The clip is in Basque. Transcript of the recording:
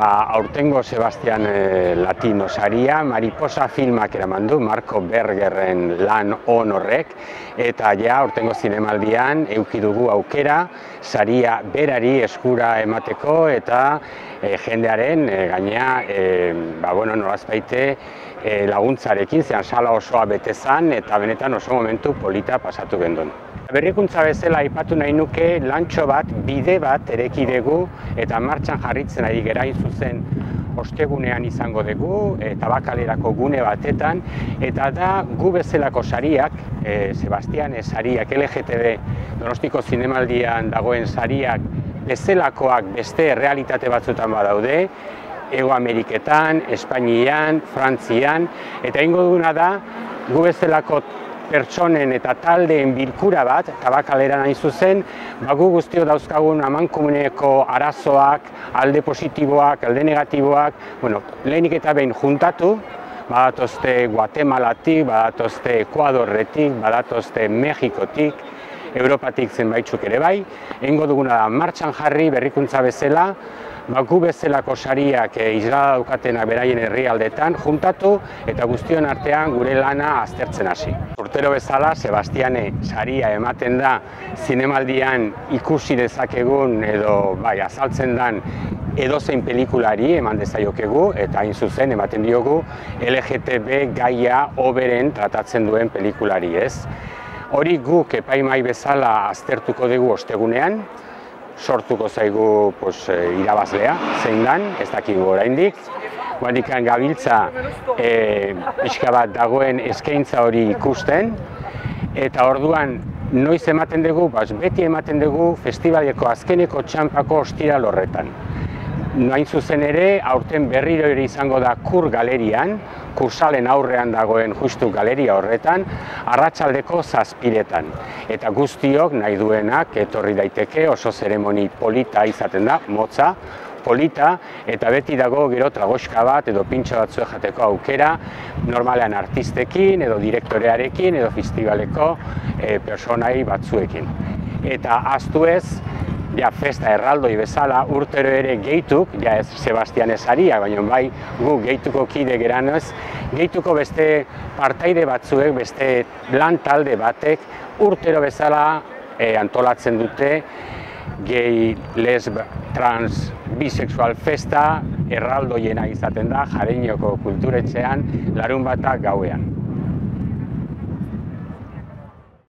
ba, aurtengo Sebastian e, Latino saria, Mariposa filmak eraman du, Marco Bergerren lan on horrek, eta ja, aurtengo zinemaldian, eukidugu aukera, saria berari eskura emateko, eta e, jendearen e, gainea, e, ba, bueno, norazpaite, e, laguntzarekin, zean sala osoa betezan, eta benetan oso momentu polita pasatu gendun. Berrikuntza bezala aipatu nahi nuke lantxo bat, bide bat erekidegu eta martxan jarritzen ari gerain zuzen ostegunean izango dugu, eta bakalerako gune batetan, eta da gu bezalako sariak, e, Sebastian sariak, LGTB, Donostiko Zinemaldian dagoen sariak, bezalakoak beste realitate batzutan badaude, Ego Ameriketan, Espainian, Frantzian, eta ingo duguna da, gu bezalako pertsonen eta taldeen bilkura bat, tabakalera nahi zuzen, bagu guztio dauzkagun amankomuneko arazoak, alde positiboak, alde negatiboak, bueno, lehenik eta behin juntatu, badatozte Guatemalatik, badatozte Ekuadorretik, badatozte Mexikotik, Europatik zenbaitzuk ere bai, egingo duguna da martxan jarri berrikuntza bezala, baku bezalako sariak e, izrada daukatenak beraien herrialdetan juntatu eta guztion artean gure lana aztertzen hasi. Urtero bezala, Sebastiane saria ematen da zinemaldian ikusi dezakegun edo bai, azaltzen dan edozein pelikulari eman dezaiokegu eta hain zuzen ematen diogu LGTB gaia oberen tratatzen duen pelikulari ez. Hori guk epaimai bezala aztertuko dugu ostegunean, sortuko zaigu pues, eh, irabazlea, zein dan, ez dakigu oraindik. Guandikan gabiltza e, bat dagoen eskaintza hori ikusten, eta orduan noiz ematen dugu, bas, beti ematen dugu festivaleko azkeneko txampako ostira lorretan. Noain zuzen ere, aurten berriro ere izango da kur galerian, kursalen aurrean dagoen justu galeria horretan, arratsaldeko zazpiretan. Eta guztiok nahi duenak etorri daiteke oso zeremoni polita izaten da, motza, polita, eta beti dago gero tragoska bat edo pintxo batzu jateko aukera, normalean artistekin edo direktorearekin edo festivaleko e, personai batzuekin. Eta astu ez, ja, festa erraldoi bezala urtero ere geituk, ja ez Sebastian esaria, baina bai gu geituko kide geranez, geituko beste partaide batzuek, beste lan talde batek urtero bezala e, antolatzen dute gay, lesb, trans, bisexual festa erraldoiena izaten da, jareinoko kulturetxean larun batak gauean.